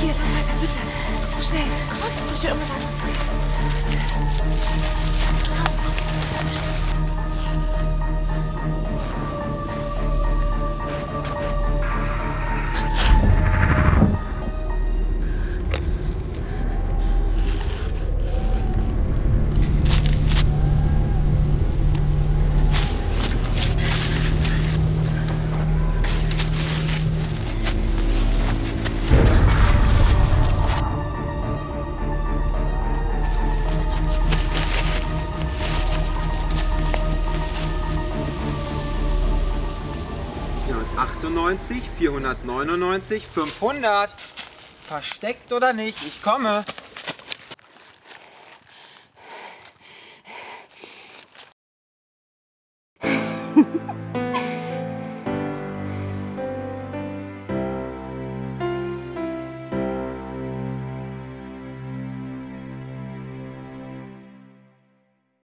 Hier, dann weiter, bitte. Schnell. Komm, Ich muss dir irgendwas anderes. Bitte. 499, 499, 500. Versteckt oder nicht, ich komme.